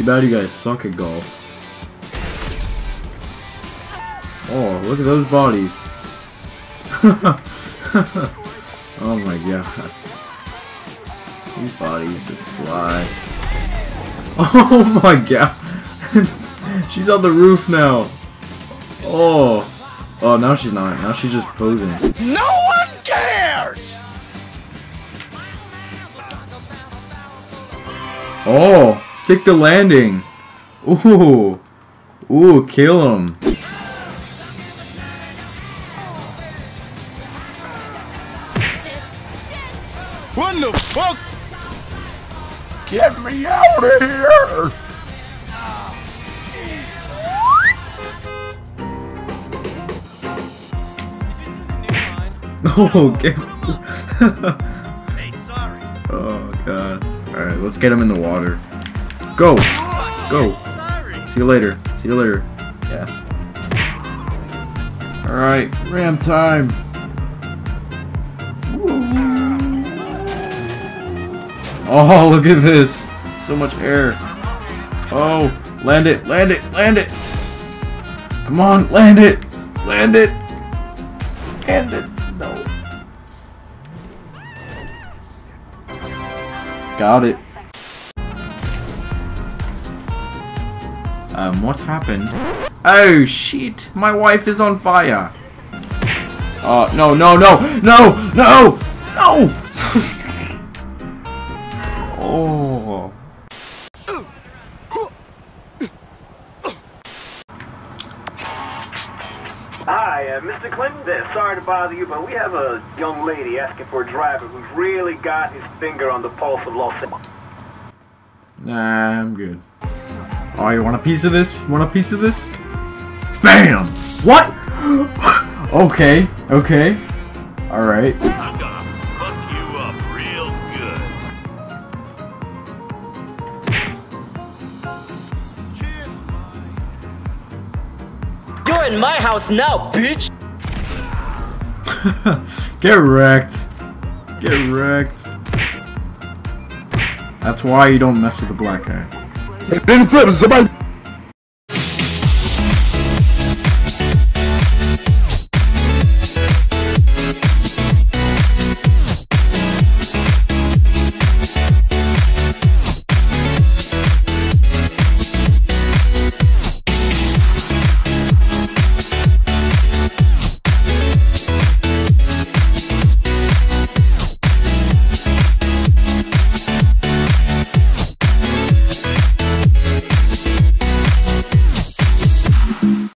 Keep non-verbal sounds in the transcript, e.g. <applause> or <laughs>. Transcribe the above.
Too bad you guys suck at golf. Oh, look at those bodies. <laughs> oh my god. These bodies just fly. <laughs> Oh my god. <laughs> she's on the roof now. Oh. Oh, now she's not. Now she's just posing. No one cares! Oh, stick the landing. Ooh. Ooh, kill him. What the fuck? Get me out of here! <laughs> Oh, get. Hey, sorry. <laughs> oh god. All right, let's get him in the water. Go, go. See you later. See you later. Yeah. All right, ram time. Oh, <laughs> look at this. So much air. Oh, land it, land it, land it. Come on, land it. Land it. Land it. No. Got it. Um, what happened? Oh, shit. My wife is on fire. Uh, no, no, no, no, no, no! <laughs> oh. Hi, uh, Mr. Clinton. Uh, sorry to bother you, but we have a young lady asking for a driver who's really got his finger on the pulse of Los Angeles. Nah, I'm good. Oh, you want a piece of this? You want a piece of this? BAM! What? <gasps> okay, okay. Alright. I'm gonna fuck you up real good. You're in my house now, bitch! <laughs> Get wrecked. Get wrecked. That's why you don't mess with the black guy. Then flip, somebody